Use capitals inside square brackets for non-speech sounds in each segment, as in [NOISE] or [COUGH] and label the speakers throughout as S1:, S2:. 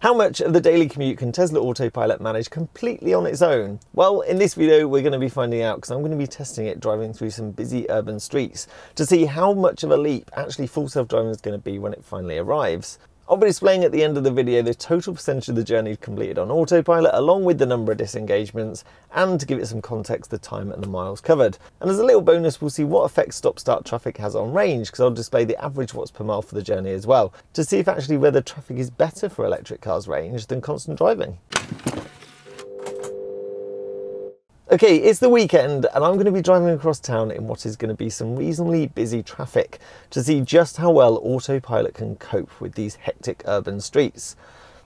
S1: How much of the daily commute can Tesla Autopilot manage completely on its own? Well, in this video, we're going to be finding out because I'm going to be testing it driving through some busy urban streets to see how much of a leap actually full self-driving is going to be when it finally arrives. I'll be displaying at the end of the video the total percentage of the journey completed on autopilot along with the number of disengagements and to give it some context the time and the miles covered. And as a little bonus we'll see what effect stop-start traffic has on range because I'll display the average watts per mile for the journey as well to see if actually whether traffic is better for electric cars range than constant driving. Okay, it's the weekend and I'm going to be driving across town in what is going to be some reasonably busy traffic to see just how well autopilot can cope with these hectic urban streets.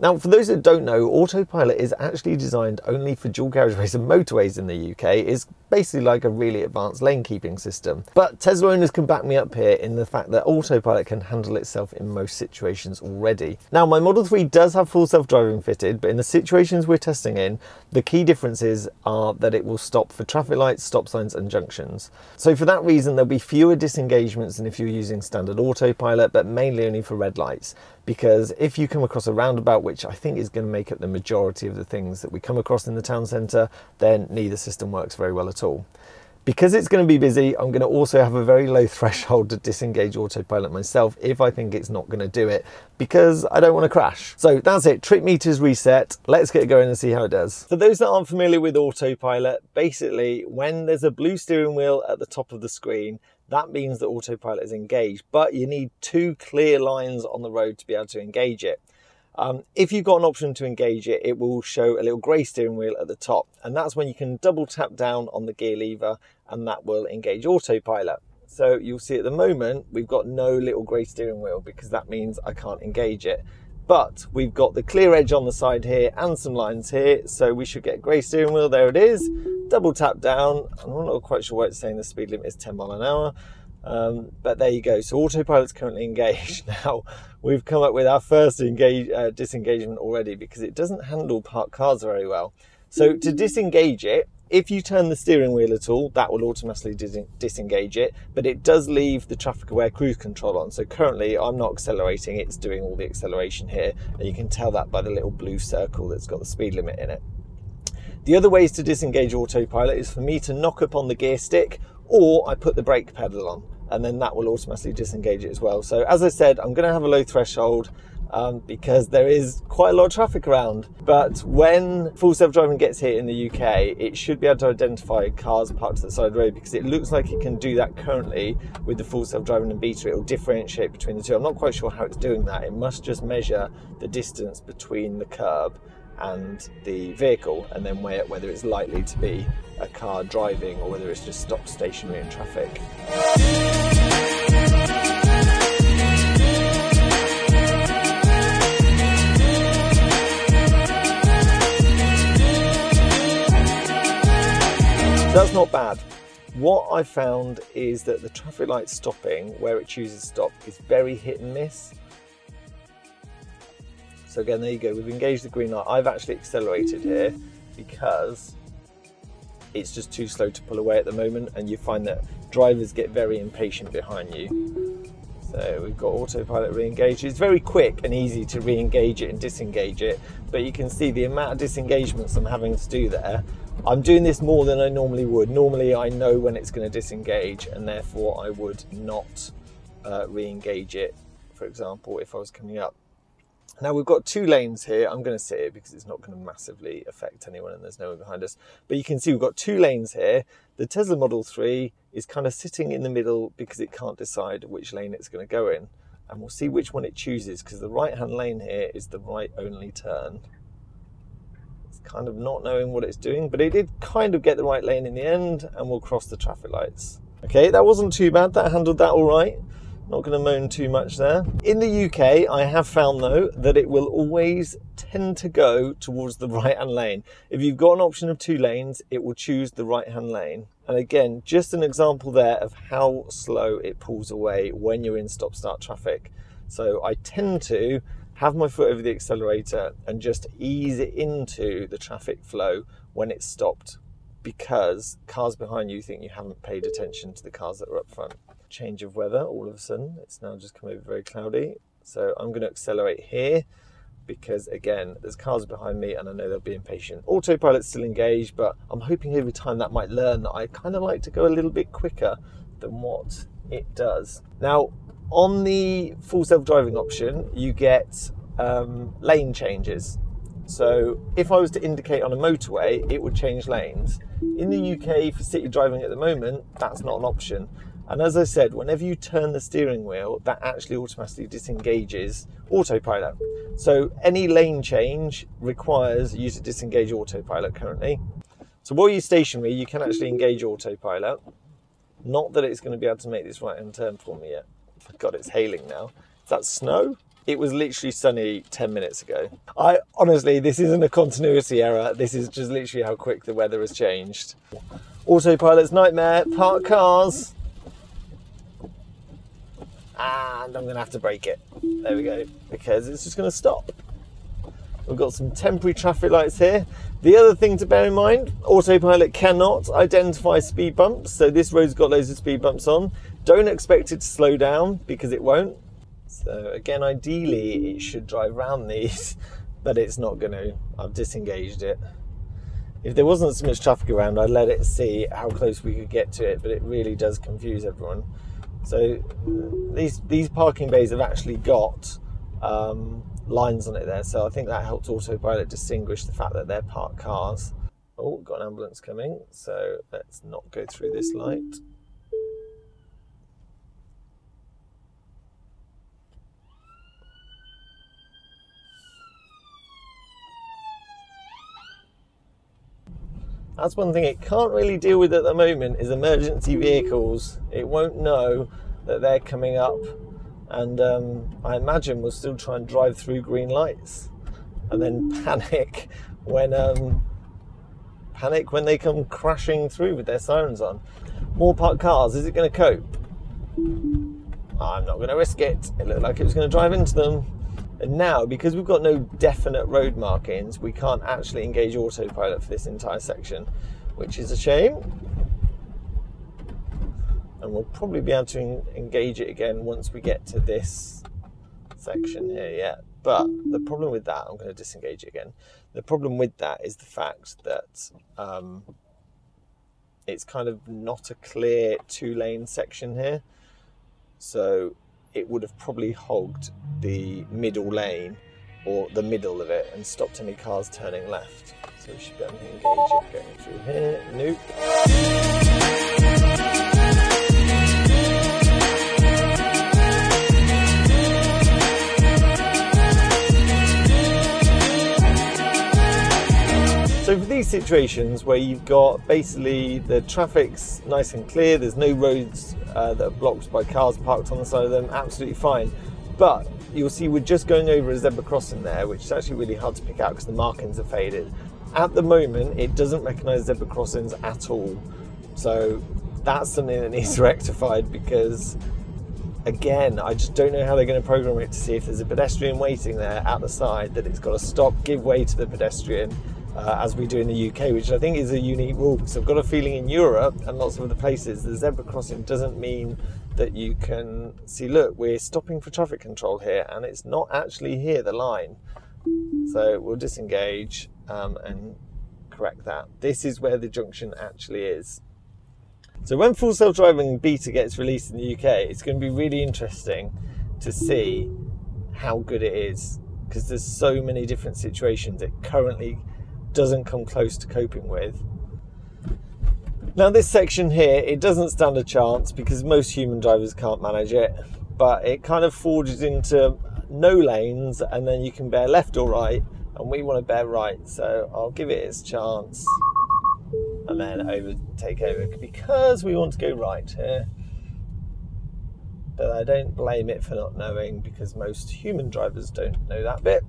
S1: Now, for those that don't know, autopilot is actually designed only for dual carriageways and motorways in the UK. It's basically like a really advanced lane keeping system. But Tesla owners can back me up here in the fact that autopilot can handle itself in most situations already. Now, my Model 3 does have full self-driving fitted, but in the situations we're testing in, the key differences are that it will stop for traffic lights, stop signs and junctions. So for that reason, there'll be fewer disengagements than if you're using standard autopilot, but mainly only for red lights because if you come across a roundabout, which I think is going to make up the majority of the things that we come across in the town centre, then neither system works very well at all. Because it's going to be busy, I'm going to also have a very low [LAUGHS] threshold to disengage autopilot myself if I think it's not going to do it, because I don't want to crash. So that's it, trip meters reset. Let's get going and see how it does. For those that aren't familiar with autopilot, basically when there's a blue steering wheel at the top of the screen, that means that autopilot is engaged, but you need two clear lines on the road to be able to engage it. Um, if you've got an option to engage it, it will show a little grey steering wheel at the top, and that's when you can double tap down on the gear lever and that will engage autopilot. So you'll see at the moment, we've got no little grey steering wheel because that means I can't engage it. But we've got the clear edge on the side here and some lines here, so we should get grey steering wheel, there it is double tap down. I'm not quite sure why it's saying the speed limit is 10 mile an hour. Um, but there you go. So autopilot's currently engaged. [LAUGHS] Now we've come up with our first engage, uh, disengagement already because it doesn't handle parked cars very well. So to disengage it, if you turn the steering wheel at all, that will automatically dis disengage it, but it does leave the traffic aware cruise control on. So currently I'm not accelerating, it's doing all the acceleration here. And you can tell that by the little blue circle that's got the speed limit in it. The other ways to disengage autopilot is for me to knock up on the gear stick or I put the brake pedal on and then that will automatically disengage it as well. So as I said, I'm going to have a low threshold um, because there is quite a lot of traffic around. But when full self-driving gets here in the UK, it should be able to identify cars parked to the side of the road because it looks like it can do that currently with the full self-driving and beta. It will differentiate between the two. I'm not quite sure how it's doing that. It must just measure the distance between the curb and the vehicle, and then where, whether it's likely to be a car driving or whether it's just stopped stationary in traffic. That's not bad. What I found is that the traffic light stopping where it chooses to stop is very hit and miss. So again, there you go. We've engaged the green light. I've actually accelerated here because it's just too slow to pull away at the moment and you find that drivers get very impatient behind you. So we've got autopilot re-engaged. It's very quick and easy to re-engage it and disengage it, but you can see the amount of disengagements I'm having to do there. I'm doing this more than I normally would. Normally I know when it's going to disengage and therefore I would not uh, re-engage it, for example, if I was coming up. Now we've got two lanes here. I'm going to sit it because it's not going to massively affect anyone and there's no one behind us. But you can see we've got two lanes here. The Tesla Model 3 is kind of sitting in the middle because it can't decide which lane it's going to go in. And we'll see which one it chooses because the right hand lane here is the right only turn. It's kind of not knowing what it's doing, but it did kind of get the right lane in the end and we'll cross the traffic lights. Okay, that wasn't too bad. That handled that all right. Not going to moan too much there. In the UK, I have found though that it will always tend to go towards the [LAUGHS] right hand lane. If you've got an option of two lanes, it will choose the right hand lane. And again, just an example there of how slow it pulls away when you're in stop start traffic. So I tend to have my foot over the accelerator and just ease it into the traffic flow when it's stopped because cars behind you think you haven't paid attention to the cars that are up front change of weather all of a sudden. It's now just come over very cloudy. So I'm going to accelerate here because again, there's cars behind me and I know they'll be impatient. Autopilot's still engaged, but I'm hoping over time that might learn that I kind of like to go a little bit quicker than what it does. Now, on the full self-driving option, you get um, lane changes. So if I was to indicate on a motorway, it would change lanes. In the UK, for city driving at the moment, that's not an option. And as I said, whenever you turn the steering wheel, that actually automatically disengages autopilot. So any lane change requires you to disengage autopilot currently. So while you're stationary, you can actually engage autopilot. Not that it's going to be able to make this right hand turn for me yet. God, it's hailing now. Is that snow? It was literally sunny 10 minutes ago. I honestly, this isn't a continuity error. This is just literally how quick the weather has changed. Autopilot's nightmare, park cars and I'm to have to brake it. There we go, because it's just to stop. We've got some temporary traffic lights here. The other thing to bear in mind, autopilot cannot identify speed bumps. So this road's got loads of speed bumps on. Don't expect it to slow down because it won't. So again, ideally it should drive around these, [LAUGHS] but it's not going to. I've disengaged it. If there wasn't so much traffic around, I'd let it see how close we could get to it, but it really does confuse everyone. So these these parking bays have actually got um, lines on it there, so I think that helps autopilot distinguish the fact that they're parked cars. Oh, got an ambulance coming, so let's not go through this light. That's one thing it can't really deal with at the moment is emergency vehicles. It won't know that they're coming up, and um, I imagine we'll still try and drive through green lights, and then [LAUGHS] panic when um, panic when they come crashing through with their sirens on. More parked cars. Is it going to cope? I'm not going to risk it. It looked like it was going to drive into them. And now, because we've got no definite road markings, we can't actually engage autopilot for this entire section, which is a shame. And we'll probably be able to engage it again once we get to this section here, yeah. But the problem with that, I'm going to disengage it again. The problem with that is the fact that um, it's kind of not a clear two lane section here. So it would have probably hogged the middle lane or the middle of it and stopped any cars turning left. So we should be able to engage it going through here. Nope. So for these situations where you've got basically the traffic's nice and clear, there's no roads uh, that are blocked by cars parked on the side of them, absolutely fine. But you'll see we're just going over a zebra crossing there, which is actually really hard to pick out because the markings are faded. At the moment, it doesn't recognise zebra crossings at all. So that's something that needs [LAUGHS] rectified because again, I just don't know how they're going to program it to see if there's a pedestrian waiting there at the side that it's got to stop, give way to the pedestrian, uh, as we do in the UK, which I think is a unique rule because I've got a feeling in Europe and lots of other places, the zebra crossing doesn't mean that you can see, look, we're stopping for traffic control here, and it's not actually here, the line. So we'll disengage um, and correct that. This is where the junction actually is. So when Full Self Driving Beta gets released in the UK, it's going to be really interesting to see how good it is because there's so many different situations it currently doesn't come close to coping with. Now, this section here, it doesn't stand a chance because most human drivers can't manage it, but it kind of forges into no lanes and then you can bear left or right, and we want to bear right, so I'll give it its chance and then over take over because we want to go right here. But I don't blame it for not knowing because most human drivers don't know that bit.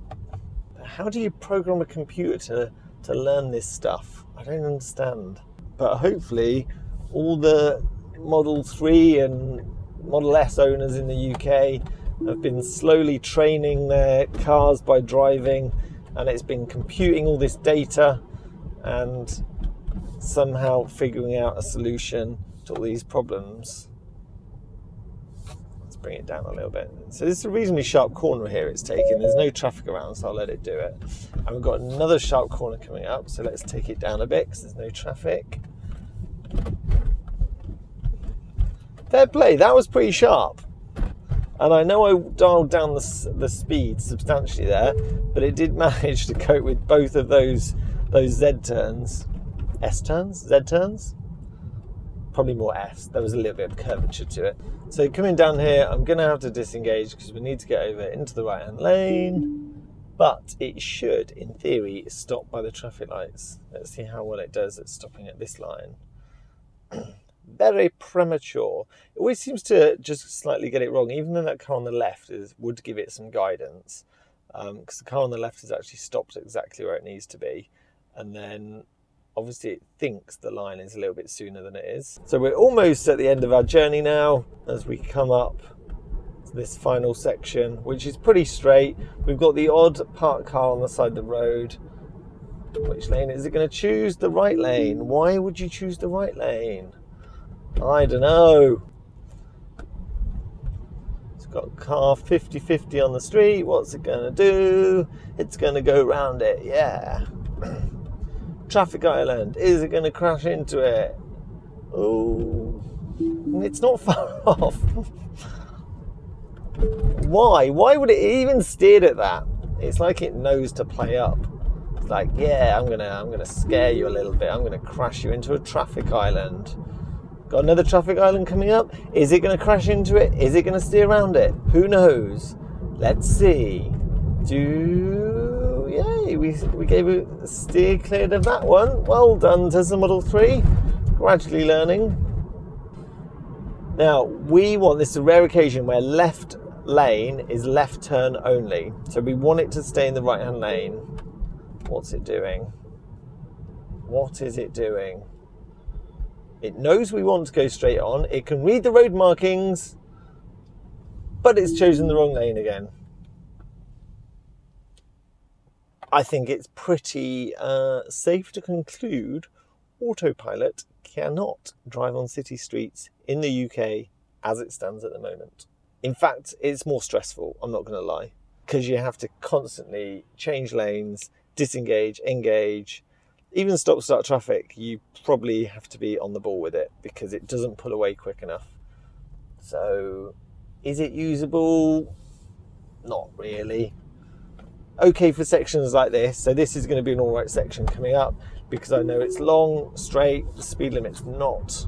S1: How do you program a computer to to learn this stuff. I don't understand. But hopefully, all the Model 3 and Model S owners in the UK have been slowly training their cars by driving, and it's been computing all this data and somehow figuring out a solution to all these problems. Bring it down a little bit. So this is a reasonably sharp corner here it's taking. There's no traffic around, so I'll let it do it. And we've got another sharp corner coming up, so let's take it down a bit because there's no traffic. Fair play, that was pretty sharp. And I know I dialed down the, the speed substantially there, but it did [LAUGHS] manage to cope with both of those those Z turns. S turns? Z turns? Probably more S. There was a little bit of curvature to it. So coming down here, I'm going to have to disengage because we need to get over into the right hand lane. But it should, in theory, stop by the traffic lights. Let's see how well it does at stopping at this line. [CLEARS THROAT] very premature. It always seems to just slightly get it wrong, even though that car on the left is would give it some guidance, because um, the car on the left has actually stopped exactly where it needs to be, and then obviously it thinks the line is a little bit sooner than it is. So we're almost at the end of our journey now as we come up to this final section, which is pretty straight. We've got the odd parked car on the side of the road. Which lane is it going to choose? The right lane. Why would you choose the right lane? I don't know. It's got a car 50 50 on the street. What's it going to do? It's going to go round it, yeah. [CLEARS THROAT] Traffic island. Is it going to crash into it? Oh, it's not [LAUGHS] far off. Why? Why would it even steer at that? It's like it knows to play up. It's like, yeah, I'm gonna, I'm gonna scare you a little bit. I'm gonna crash you into a traffic island. Got another traffic island coming up. Is it going to crash into it? Is it going to steer around it? Who knows? Let's see. Do yay! We we gave a steer cleared of that one. Well done, Tesla Model Three. Gradually learning. Now we want this a rare occasion where left lane is left turn only. So we want it to stay in the right hand lane. What's it doing? What is it doing? It knows we want to go straight on. It can read the road markings, but it's chosen the wrong lane again. I think it's pretty uh, safe to conclude autopilot cannot drive on city streets in the UK as it stands at the moment. In fact, it's more stressful, I'm not going to lie, because you have to constantly change lanes, disengage, engage, even stop start traffic, you probably have to be on the ball with it because it doesn't pull away quick enough. So, is it usable? Not really. Okay for sections like this. So this is going to be an alright section coming up because I know it's long, straight, the speed limit's not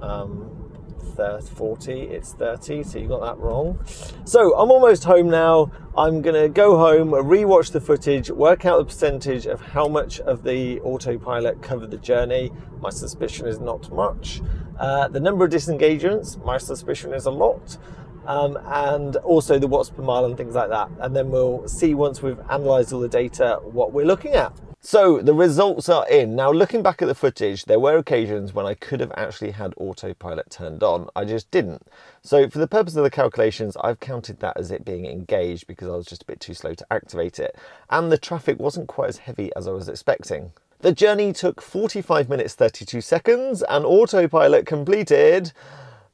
S1: um, 30, 40, it's 30, so you got that wrong. So I'm almost home now. I'm gonna go home, rewatch the footage, work out the percentage of how much of the autopilot covered the journey. My suspicion is not much. Uh, the number of disengagements, my suspicion is a lot. Um, and also the watts per mile and things like that. And then we'll see once we've analysed all the data what we're looking at. So the results are in. Now looking back at the footage, there were occasions when I could have actually had autopilot turned on. I just didn't. So for the purpose of the calculations, I've counted that as it being engaged because I was just a bit too slow to activate it. And the traffic wasn't quite as heavy as I was expecting. The journey took 45 minutes 32 seconds and autopilot completed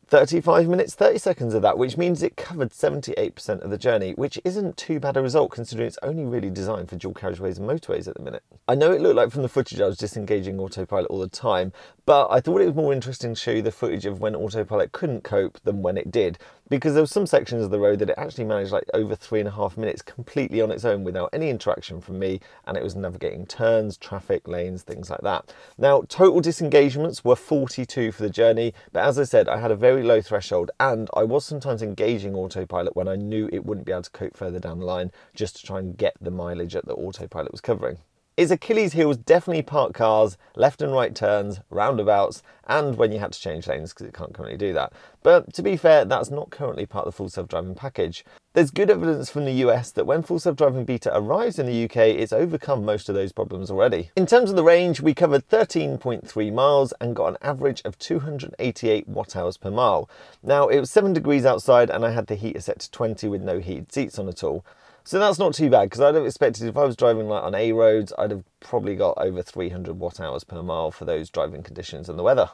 S1: 35 minutes 30 seconds of that, which means it covered 78% of the journey, which isn't too bad a result considering it's only really designed for dual carriageways and motorways at the minute. I know it looked like from the footage I was disengaging autopilot all the time, but I thought it was more interesting to show you the footage of when autopilot couldn't cope than when it did, because there were some sections of the road that it actually managed like over three and a half minutes completely on its own without any interaction from me, and it was navigating turns, traffic, lanes, things like that. Now, total disengagements were 42 for the journey, but as I said, I had a very low threshold, and I was sometimes engaging autopilot when I knew it wouldn't be able to cope further down the line, just to try and get the mileage that the autopilot was covering. Its Achilles heel was definitely parked cars, left and right turns, roundabouts, and when you had to change lanes because it can't currently do that. But to be fair, that's not currently part of the full self-driving package. There's good evidence from the US that when full self-driving beta arrives in the UK, it's overcome most of those problems already. In terms of the range, we covered 13.3 miles and got an average of 288 watt hours per mile. Now, it was 7 degrees outside and I had the heater set to 20 with no heated seats on at all. So that's not too bad because I'd have expected if I was driving like on A roads, I'd have probably got over 300 watt hours per mile for those driving conditions and the weather.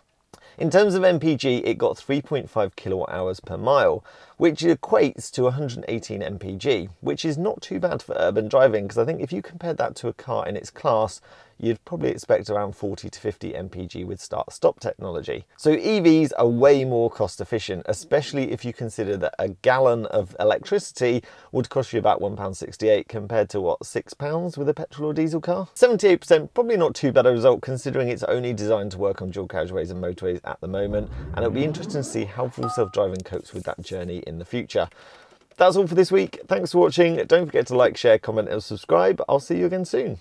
S1: In terms of MPG, it got 3.5 kilowatt hours per mile, which equates to 118 mpg, which is not too bad for urban driving because I think if you compared that to a car in its class, you'd probably expect around 40 to 50 mpg with start-stop technology. So EVs are way more cost efficient, especially if you consider that a gallon of electricity would cost you about £1.68 compared to what, £6 with a petrol or diesel car? 78% probably not too bad a result considering it's only designed to work on dual carriageways and motorways at the moment, and it'll be interesting to see how full self-driving copes with that journey in the future. That's all for this week. Thanks for watching. Don't forget to like, share, comment and subscribe. I'll see you again soon.